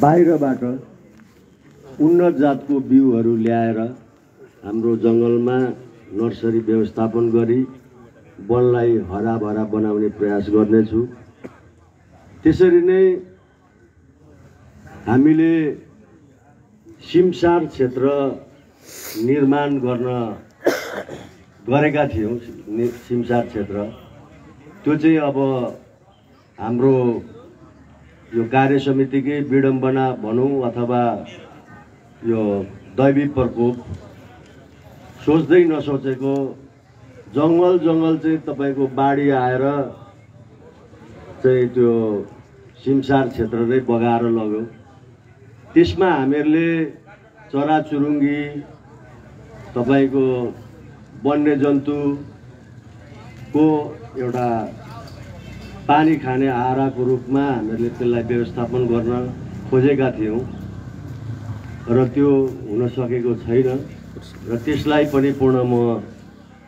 बाहिरबाट उन्नत जातको बिउहरू ल्याएर हाम्रो जङ्गलमा नर्सरी व्यवस्थापन गरी वनलाई हराभरा बनाउने प्रयास गर्नेछु। त्यसरी नै हामीले सिमसार क्षेत्र निर्माण गर्न गरेका थियौँ सिमसार क्षेत्र। त्यो चाहिँ अब हाम्रो यो कार्य समितिकै विडम्बना भनौँ अथवा यो दैवी प्रकोप सोच्दै नसोचेको जङ्गल जङ्गल चाहिँ तपाईँको बाढी आएर चाहिँ त्यो सिमसार क्षेत्र नै बगाएर लग्यो। त्यसमा हामीहरूले चराचुरुङ्गी तपाईँको वन्यजन्तुको एउटा पानी खाने आहाराको रूपमा हामीहरूले त्यसलाई व्यवस्थापन गर्न खोजेका थियौँ र त्यो हुन सकेको छैन र त्यसलाई पनि पूर्ण म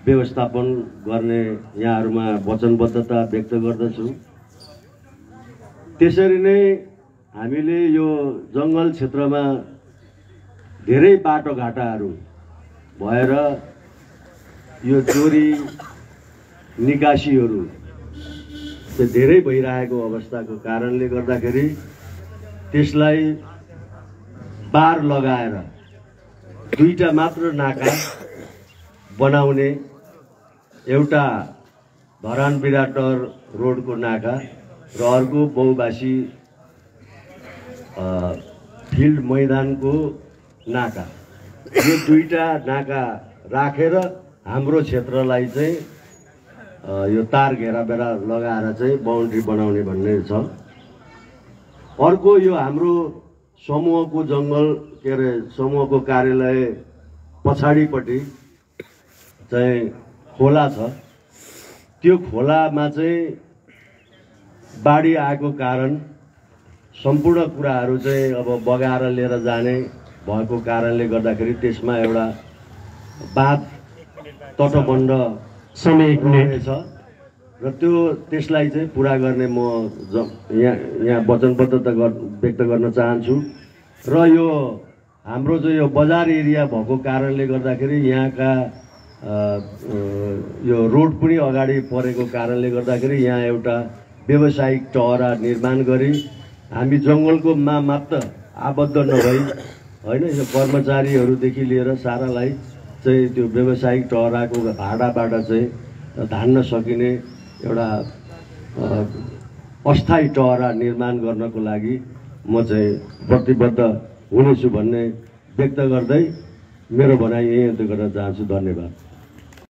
व्यवस्थापन गर्ने यहाँहरूमा वचनबद्धता व्यक्त गर्दछु। त्यसरी नै हामीले यो जङ्गल क्षेत्रमा धेरै बाटोघाटाहरू भएर यो चोरी निकासीहरू चाहिँ धेरै भइरहेको अवस्थाको कारणले गर्दाखेरि त्यसलाई बार लगाएर दुईवटा मात्र नाका बनाउने एउटा धरान विराटर रोडको नाका र अर्को बहुभाषी फिल्ड मैदानको नाका। यो दुईवटा नाका राखेर हाम्रो क्षेत्रलाई चाहिँ यो तार घेराबेरा लगाएर चाहिँ बााउन्ड्री बनाउने भन्ने छ। अर्को यो हाम्रो समूहको जङ्गल के अरे समूहको कार्यालय पछाडिपट्टि चाहिँ खोला छ। त्यो खोलामा चाहिँ बाढी आएको कारण सम्पूर्ण कुराहरू चाहिँ अब बगाएर लिएर जाने भएको कारणले गर्दाखेरि त्यसमा एउटा बाँध तटबन्ध समय छ र त्यो त्यसलाई चाहिँ पुरा गर्ने म ज यहाँ यहाँ वचनबद्धता गर व्यक्त गर्न चाहन्छु। र यो हाम्रो चाहिँ यो बजार एरिया भएको कारणले गर्दाखेरि यहाँका यो रोड पनि अगाडि परेको कारणले गर्दाखेरि यहाँ एउटा व्यावसायिक टहरा निर्माण गरी हामी जङ्गलको मा मात्र आबद्ध नभई होइन यो कर्मचारीहरूदेखि लिएर सारालाई चाहिँ त्यो व्यावसायिक टहराको भाडाबाट चाहिँ धान्न सकिने एउटा अस्थायी टहरा निर्माण गर्नको लागि म चाहिँ प्रतिबद्ध हुनेछु भन्ने व्यक्त गर्दै मेरो भनाइ यहीँ अन्त्य गर्न चाहन्छु। धन्यवाद।